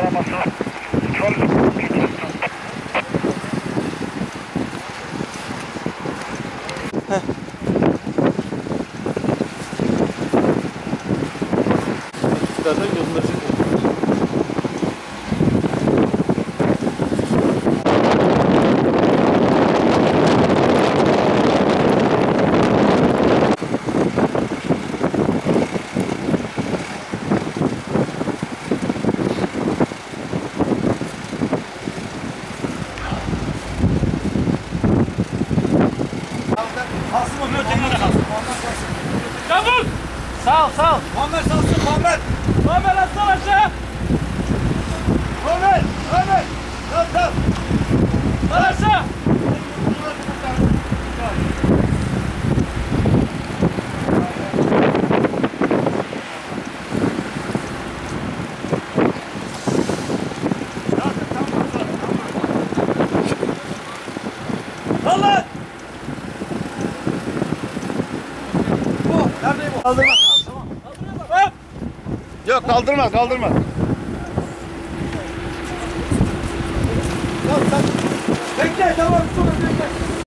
ortalaması çok Heh. Zaten yolundasın. Ötekine de kalsın. Yağmur! Sağ ol sağ ol. Muhammed salsın Muhammed. Muhammed aslan aşağı! Muhammed. Muhammed. Sal sal. Lan aşağı! Sal lan. Bu. Nerede bu? Kaldırma. Tamam. Hop! Yok kaldırma kaldırma. Bekle tamam. Dur.